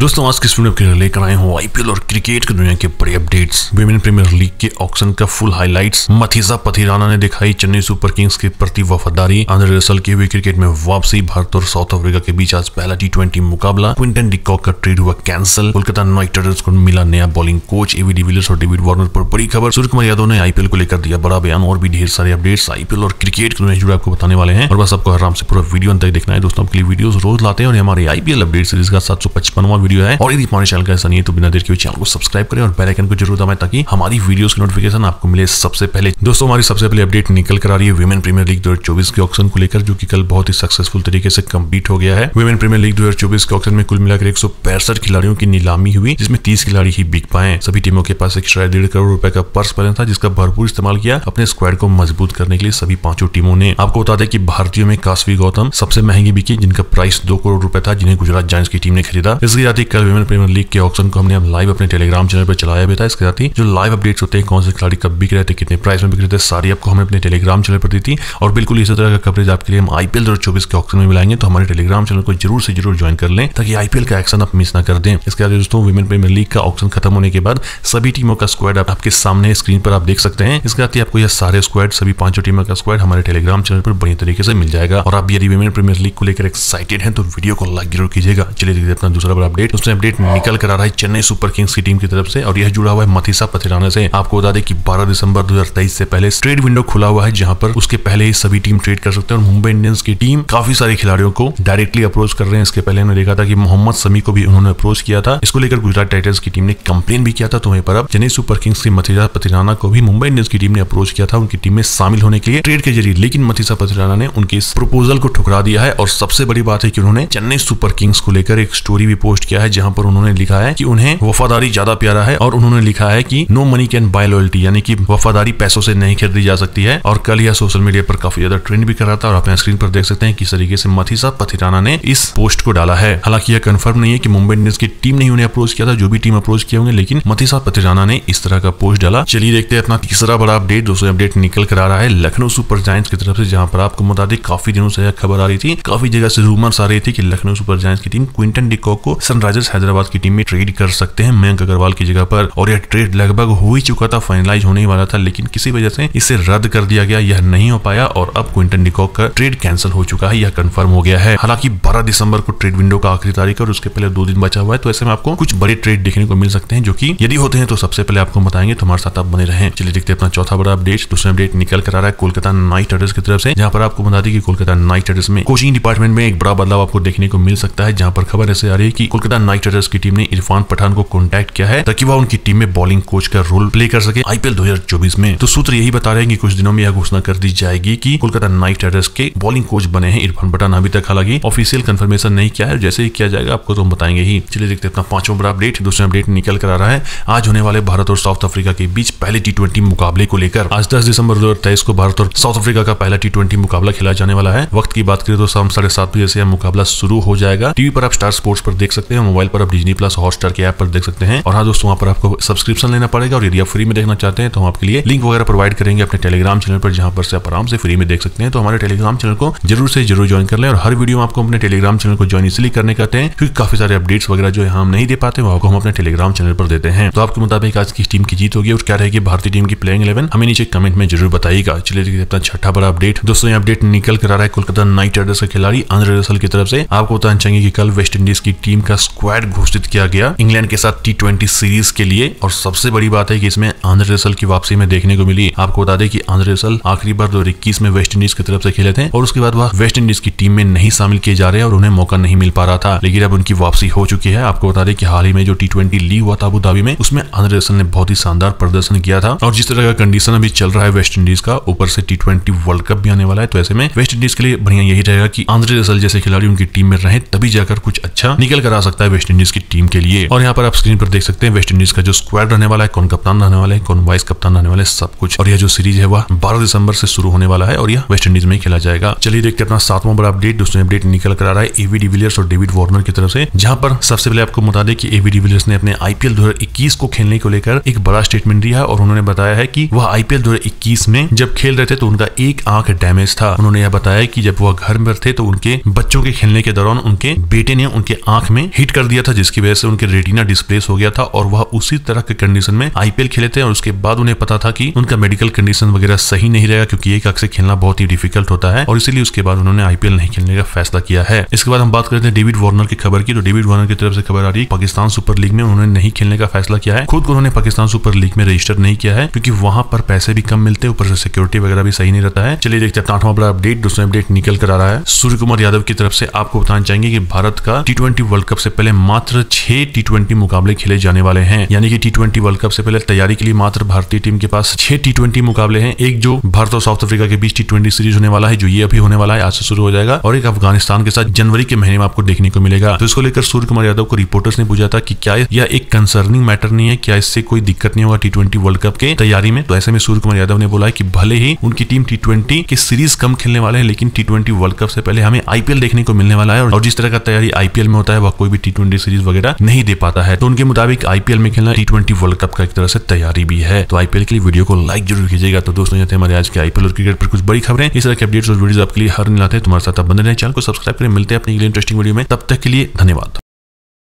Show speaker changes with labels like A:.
A: दोस्तों, आज की वीडियो के लिए लेकर आए हूँ आईपीएल और क्रिकेट की दुनिया के बड़े अपडेट्स विमेन प्रीमियर लीग के ऑक्शन का फुल हाइलाइट्स मथीसा पथिराना ने दिखाई चेन्नई सुपर किंग्स के प्रति वफादारी। आंध्र रसल की हुई क्रिकेट में वापसी, भारत और साउथ अफ्रीका के बीच आज पहला टी मुकाबला। क्विंटन डिकॉक का ट्रेड हुआ कैंसिल कोलकाता नाइट राइडर्स को मिला नया bowling coach A B de Villiers और डेविड वार्नर पर बड़ी खबर। सूर्य कुमार यादव ने आईपीएल को लेकर दिया बड़ा बयान और भी ढेर सारे अपडेट्स आईपीएल और क्रिकेट की दुनिया जुड़े आपको बताने वाले हैं। और बस आपको आराम से पूरा वीडियो अंत तक देखना है। दोस्तों, आपके लिए वीडियो रोज लाते हैं और हमारे आईपीएल अपडेट सीरीज़ का सात वीडियो है। और यदि हमारे चैनल का ऐसा नहीं है तो बिना देर के चैनल को सब्सक्राइब करें और बेल आइकन को ज़रूर दबाएँ ताकि हमारी वीडियोस की नोटिफिकेशन आपको मिले सबसे पहले। दोस्तों, हमारी सबसे पहले अपडेट निकल कर आ रही है वुमेन प्रीमियर लीग 2024 के ऑक्शन को लेकर, जो कि कल बहुत ही सक्सेसफुल तरीके से कंप्लीट हो गया है। वुमेन प्रीमियर लीग 2024 के ऑक्शन में कुल मिलाकर एक खिलाड़ियों की नीलामी हुई, जिसमें तीस खिलाड़ी ही बिक पाए सभी टीमों के पास एक शायद डेढ़ करोड़ रुपए का पर्स बैलेंस था, जिसका भरपूर इस्तेमाल किया अपने स्क्वाड को मज़बूत करने के लिए सभी पाँचों टीमों ने। आपको बता दें कि भारतीयों में काशवी गौतम सबसे महँगी बिकी, जिनका प्राइस दो करोड़ रुपए था, जिन्हें गुजरात जायंट्स की टीम ने खरीदा। इसके साथ ही कल वुमेन प्रीमियर लीग के ऑक्शन को हमने हम लाइव अपने टेलीग्राम चैनल पर चलाया भी था। इसके साथ ही जो लाइव अपडेट्स होते हैं, कौन से खिलाड़ी कब बिक रहे थे, कितने प्राइस में बिक रहे थे, सारी आपको हमें अपने टेलीग्राम चैनल पर दी थी। और बिल्कुल इसी तरह का कवरेज आपके लिए हम आईपीएल दो के ऑक्शन में मिलाएँगे तो हमारे टेलीग्राम चैनल को ज़रूर से ज़रूर ज्वाइन कर लें, ताकि आईपीएल का एक्शन आप मिस ना कर दें। इसके साथ दोस्तों वुमेन प्रीमियर लीग का ऑक्शन खत्म होने के बाद सभी टीमों का स्क्वाड आपके सामने स्क्रीन पर आप देख सकते हैं। इसके साथ ही आपको यह सारे स्क्वाड सभी पाँचों टीमों का स्क्वाड हमारे टेलीग्राम चैनल पर बढ़िया तरीके से मिल जाएगा। और आप यदि वुमेन प्रीमियर लीग को लेकर एक्साइटेड हैं तो वीडियो को लाइक ज़रूर कीजिएगा। चलिए अपना दूसरा बड़ा अपडेट उसमें अपडेट निकल कर आ रहा है चेन्नई सुपर किंग्स की टीम की तरफ़ से और यह जुड़ा हुआ है मथीसा पथिराना से। आपको बता दें कि 12 दिसंबर 2023 से पहले ट्रेड विंडो खुला हुआ है जहाँ पर उसके पहले ही सभी टीम ट्रेड कर सकते हैं और मुंबई इंडियंस की टीम काफ़ी सारे खिलाड़ियों को डायरेक्टली अप्रोच कर रहे हैं। इसके पहले हमने देखा था कि मोहम्मद समी को भी उन्होंने अप्रोच किया था। इसको लेकर गुजरात टाइटल्स की टीम ने कंप्लेन भी किया था। तो वहीं पर अब चेन्नई सुपर किंग्स की मथीसा पथिराना को भी मुंबई इंडियंस की टीम ने अप्रोच किया था। उनकी टीम में शामिल होने के लिए ट्रेड के ज़रिए। लेकिन मथीसा पथिराना ने उनके इस प्रपोजल को ठुकरा दिया है और सबसे बड़ी बात है कि उन्होंने चेन्नई सुपर किंग्स को लेकर एक स्टोरी भी पोस्ट किया है जहाँ पर उन्होंने लिखा है कि उन्हें वफादारी ज़्यादा प्यारा है और उन्होंने लिखा है कि no money can buy loyalty यानी कि वफादारी पैसों से नहीं खरीदी जा सकती है। और कल यह सोशल मीडिया पर काफ़ी ज़्यादा ट्रेंड भी कर रहा था और आप स्क्रीन पर देख सकते हैं किस तरीके से मथीसा पथिराना ने इस पोस्ट को डाला है। हालाँकि यह कंफर्म नहीं है कि मुंबई इंडियंस की टीम ने उन्हें अप्रोच किया था, जो भी टीम अप्रोच किए होंगे, लेकिन मथीसा पथिराना ने इस तरह का पोस्ट डाला। चलिए देखते हैं अपना तीसरा बड़ा अपडेट दोस्तों अपडेट निकल कर आ रहा है लखनऊ सुपर जायंट्स की तरफ़ से, जहाँ पर आपको बता दें, काफ़ी दिनों से यह खबर आ रही थी। काफ़ी जगह से रूमर्स आ रही थी कि लखनऊ सुपर जायंट्स की टीम क्विंटन डिकॉक को सनराइजर्स हैदराबाद की टीम में ट्रेड कर सकते हैं। मयंक अग्रवाल की जगह पर। और यह ट्रेड लगभग हो ही चुका था फाइनलाइज होने वाला था, लेकिन किसी वजह से इसे रद्द कर दिया गया। यह नहीं हो पाया और अब क्विंटन डिकॉक का ट्रेड कैंसिल हो चुका है। यह कंफर्म हो गया है। हालाँकि 12 दिसंबर को ट्रेड विंडो का आखिरी तारीख और उसके पहले दो दिन बचा हुआ है। तो ऐसे में आपको कुछ बड़े ट्रेड देखने को मिल सकते हैं, जो की यदि होते हैं तो सबसे पहले आपको बताएँगे। तो हमारे साथ आप बने रहे। चलिए देखते अपना चौथा बड़ा अपडेट दूसरा अपडेट निकल कर आ रहा है कोलकाता नाइट राइडर्स की तरफ़ से, जहाँ पर आपको बता दी कि कोलकाता नाइट राइडर्स में कोचिंग डिपार्टमेंट में एक बड़ा बदलाव आपको देखने को मिल सकता है, जहाँ पर खबर ऐसे आ रही है कि कोलकाता नाइट राइडर्स की टीम ने इरफान पठान को कॉन्टैक्ट किया है ताकि वह उनकी टीम में बॉलिंग कोच का रोल प्ले कर सके आईपीएल 2024 में। तो सूत्र यही बता रहे हैं कि कुछ दिनों में यह घोषणा कर दी जाएगी कि कोलकाता नाइट राइडर्स के बॉलिंग कोच बने हैं इरफान पठान। अभी तक हालाँकि ऑफिशियल कंफर्मेशन नहीं किया है। जैसे ही किया जाएगा, आपको तो हम बताएँगे ही। चलिए देखते अपना पांचवा बड़ा अपडेट दूसरा अपडेट निकल कर आ रहा है। आज होने वाले भारत और साउथ अफ्रीका के बीच पहले टी मुकाबले को लेकर। आज दस दिसंबर दो हज़ार तेईस को भारत और साउथ अफ्रीका का पहला टी मुकाबला खेला जाने वाला है। वक्त की बात करें तो शाम साढ़े सात बजे से यह मुकाबला शुरू हो जाएगा। टीवी पर आप स्टार स्पोर्ट्स पर देख सकते हैं। मोबाइल पर आप डिजनी प्लस हॉटस्टार के ऐप पर देख सकते हैं। और हाँ दोस्तों, वहाँ पर आपको सब्सक्रिप्शन लेना पड़ेगा और यदि आप फ्री में देखना चाहते हैं तो हम आपके लिए लिंक वगैरह प्रोवाइड करेंगे अपने टेलीग्राम चैनल पर, जहाँ पर से आप आराम से फ्री में देख सकते हैं। तो हमारे टेलीग्राम चैनल को ज़रूर से ज़रूर ज्वाइन कर लें और हर वीडियो आपको अपने टेलीग्राम चैनल को ज्वाइन इसलिए करने कहते हैं, क्योंकि काफ़ी सारे अपडेट्स वगैरह जो हम नहीं दे पाते, वो आपको हम अपने टेलीग्राम चैनल पर देते हैं। तो आपके मुताबिक आज की टीम की जीत होगी और क्या रहेगी? भारतीय टीम की प्लेइंग इलेवन हमें नीचे कमेंट में ज़रूर बताइएगा। चलिए अपना छठा बड़ा अपडेट दोस्तों, ये अपडेट निकल कर आ रहा है कोलकाता नाइट राइडर्स का खिलाड़ी, आंध्र रसल की तरफ़ से। आपको बताना चाहेंगे कि कल वेस्ट इंडीज की टीम का स्क्वाड घोषित किया गया इंग्लैंड के साथ टी सीरीज़ के लिए। और सबसे बड़ी बात है कि इसमें आंध्र रसल की वापसी में देखने को मिली। आपको बता दें कि आंध्र रसल आखिरी बार दो में वेस्ट इंडीज की तरफ़ से खेले थे और उसके बाद वह वेस्ट इंडीज की टीम में नहीं शामिल किए जा रहे और उन्हें मौका नहीं मिल पा रहा था। लेकिन अब उनकी वापसी हो चुकी है। आपको बता दें कि हाल ही में जो टी ट्वेंटी लीग हुआ था अबू धाबी में, उसमें आंध्र रसल ने बहुत ही शानदार प्रदर्शन किया था। और जिस तरह का कंडीशन अभी चल रहा है वेस्ट इंडीज का, ऊपर से टी ट्वेंटी वर्ल्ड कप भी आने वाला है तो ऐसे में वेस्ट इंडीज के लिए बढ़िया यही रहेगा कि आंध्र रसल जैसे खिलाड़ी उनकी टीम में रहे, तभी जाकर कुछ अच्छा निकल कर आ सकता है वेस्ट इंडीज की टीम के लिए। और यहाँ पर आप स्क्रीन पर देख सकते हैं वेस्ट इंडीज का जो स्क्वाड रहने वाला है, कौन कप्तान रहने वाला है, कौन वाइस कप्तान रहने वाले सब कुछ। और यह जो सीरीज़ है, वह बारह दिसंबर से शुरू होने वाला है और यह वेस्ट इंडीज में खेला जाएगा। चलिए देखते अपना सातवां बड़ा अपडेट दोस्तों अपडेट निकल कर आ रहा है एवी डिविलियर्स और डेविड वार्नर की तरफ़ से, जहाँ पर सबसे पहले आपको बता दें कि एवी डिविलियर्स ने अपने आईपीएल 2021 को खेलने को लेकर एक बड़ा स्टेटमेंट दिया और उन्होंने बताया है कि वह आईपीएल 2021 में जब खेल रहे थे तो उनका एक आँख डैमेज था। उन्होंने यह बताया कि जब वह घर में थे तो उनके बच्चों के खेलने के दौरान उनके बेटे ने उनके आँख में हीट कर दिया था, जिसकी वजह से उनके रेटिना डिस्प्लेस हो गया था और वह उसी तरह के कंडीशन में आईपीएल खेले थे और उसके बाद उन्हें पता था कि उनका मेडिकल कंडीशन वगैरह सही नहीं रहेगा क्योंकि एक अक्सर खेलना बहुत ही डिफ़िकल्ट होता है और इसीलिए उसके बाद उन्होंने आईपीएल नहीं खेलने का फैसला किया है। इसके बाद हम बात करते हैं डेविड वार्नर की खबर की। तो डेविड वार्नर की तरफ़ से खबर आ रही पाकिस्तान सुपर लीग में उन्होंने नहीं खेलने का फैसला किया है। खुद उन्होंने पाकिस्तान सुपर लीग में रजिस्टर नहीं किया है क्योंकि वहाँ पर पैसे भी कम मिलते हैं, ऊपर से सिक्योरिटी वगैरह भी सही नहीं रहता है। चलिए देखते हैं, आठवां बड़ा अपडेट दूसरा अपडेट निकल कर आ रहा है। सूर्य कुमार यादव की तरफ़ से आपको बताना चाहेंगे कि भारत का टी वर्ल्ड कप से पहले मात्र छह टी ट्वेंटी मुकाबले खेले जाने वाले हैं। यानी कि टी ट्वेंटी वर्ल्ड कप से पहले तैयारी के लिए मात्र भारतीय टीम के पास छह टी ट्वेंटी मुकाबले हैं। एक जो भारत और साउथ अफ्रीका के बीच टी ट्वेंटी सीरीज़ होने वाला है, जो ये अभी होने वाला है, आज से शुरू हो जाएगा। और एक अफ़गानिस्तान के साथ जनवरी के महीने में आपको देखने को मिलेगा। तो इसको लेकर सूर्य कुमार यादव को रिपोर्टर्स ने पूछा था कि क्या यह एक कंसर्निंग मैटर नहीं है? क्या इससे कोई दिक्कत नहीं होगा टी ट्वेंटी वर्ल्ड कप के तैयारी में? तो ऐसे में सूर्य कुमार यादव ने बोला कि भले ही उनकी टीम टी के सीरीज़ कम खेलने वाले हैं, लेकिन टी ट्वेंटी वर्ल्ड कप से पहले हमें आईपीएल देखने को मिलने वाला है। और जिस तरह का तैयारी आईपीएल में होता है, वह कोई भी टी सीरीज़ वगैरह नहीं दे पाता है। तो उनके मुताबिक आईपीएल में खेलना टी वर्ल्ड कप का एक तरह से तैयारी भी है। तो आईपीएल के लिए वीडियो को लाइक ज़रूर कीजिएगा। तो दोस्तों ये हमारे आज के आईपीएल और क्रिकेट पर कुछ बड़ी खबरें। इस तरह के अपडेट्स और वीडियो आपके लिए हर मिलाते हैं। तुम्हारे साथ बने रहे। चैनल को सब्सक्राइब करें। मिलते हैं अपने इंटरेस्टिंग वीडियो में। तब तक के लिए धन्यवाद।